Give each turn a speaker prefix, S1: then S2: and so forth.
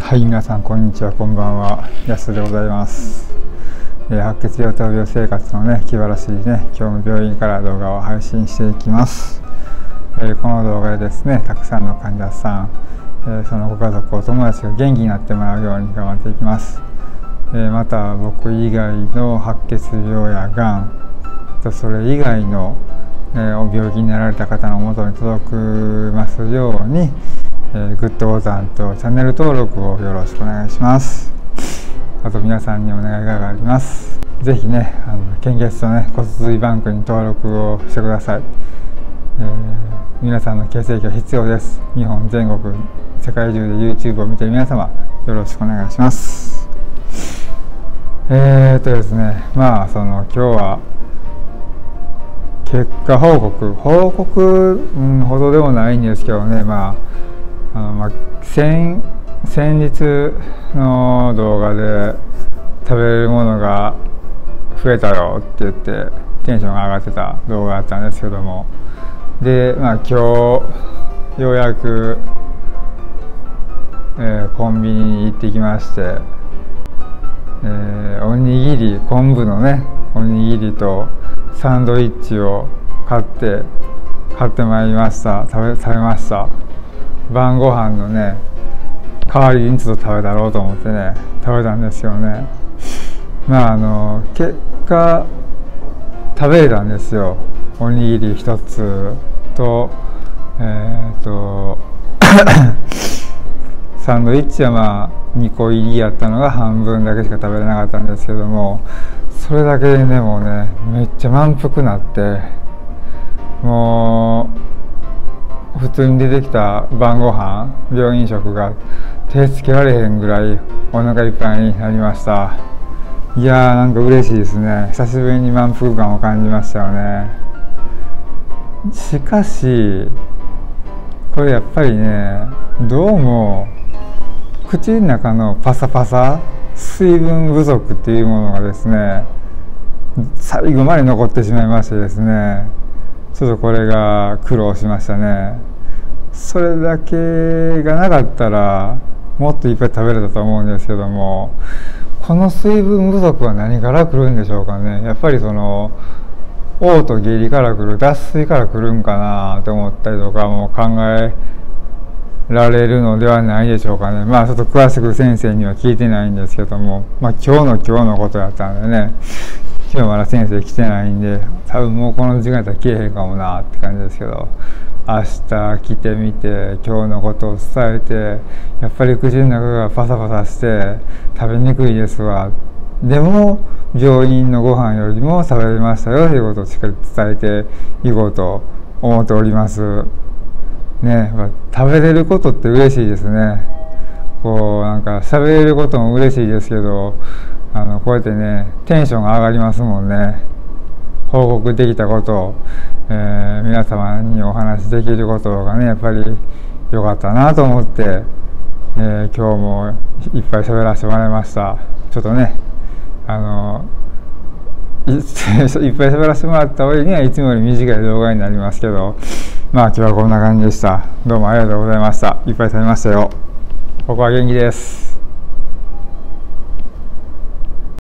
S1: はい皆さんこんにちは。こんばんは。安でございます、えー、白血病闘病生活のね気晴らしいね今日も病院から動画を配信していきます、えー、この動画でですねたくさんの患者さん、えー、そのご家族お友達が元気になってもらうように頑張っていきます、えまた僕以外の白血病やがんとそれ以外の、えお病気になられた方のもとに届きますようにえー、グッドボタンとチャンネル登録をよろしくお願いします。あと皆さんにお願いがあります。是非ねあの献血とね。骨髄バンクに登録をしてください、えー、皆さんの血液が必要です。日本全国世界中で YouTube を見ている皆様よろしくお願いします。えーとですねまあその今日は結果報告。報告、うん、ほどでもないんですけどね。まああの、まあ、先先日の動画で食べるものが増えたよって言ってテンションが上がってた動画だったんですけども。で、まあ、今日ようやく、えー、コンビニに行ってきまして、えー、おにぎり昆布のねおにぎりとサンドイッチを買って買ってまいりました。食べ食べました。晩ご飯のね代わりにちょっと食べたろうと思ってね食べたんですよね。まああの結果食べれたんですよ。おにぎり一つとえっ、と サンドイッチはまあ2個入りやったのが半分だけしか食べれなかったんですけどもそれだけでねもうねめっちゃ満腹になってもう普通に出てきた晩ご飯病院食が手つけられへんぐらいお腹いっぱいになりました。いやーなんか嬉しいですね。久しぶりに満腹感を感じましたよね。しかしこれやっぱりねどうも口の中のパサパサ水分不足っていうものがですね最後まで残ってしまいましてですねちょっとこれが苦労しましたね。それだけがなかったらもっといっぱい食べれたと思うんですけどもこの水分不足は何から来るんでしょうかね。やっぱりその嘔吐下痢から来る脱水から来るんかなと思ったりとかも考えられるのではないでしょうかね。まあちょっと詳しく先生には聞いてないんですけどもまあ今日の今日のことやったんでね今日まだ先生来てないんで多分もうこの時間やったら来えへんかもなって感じですけど。明日来てみて今日のことを伝えてやっぱり口の中がパサパサして食べにくいですわ。でも病院のご飯よりも食べれましたよということをしっかり伝えていこうと思っております。ね、食べれることって嬉しいですね。こうなんか喋れることも嬉しいですけどあのこうやってねテンションが上がりますもんね。報告できたことを、えー、皆様にお話しできることがねやっぱり良かったなと思って、えー、今日もいっぱい喋らせてもらいました。ちょっとねあの いっぱい喋らせてもらった折にはいつもより短い動画になりますけどまあ今日はこんな感じでした。どうもありがとうございました。いっぱい食べましたよ。ここは元気です。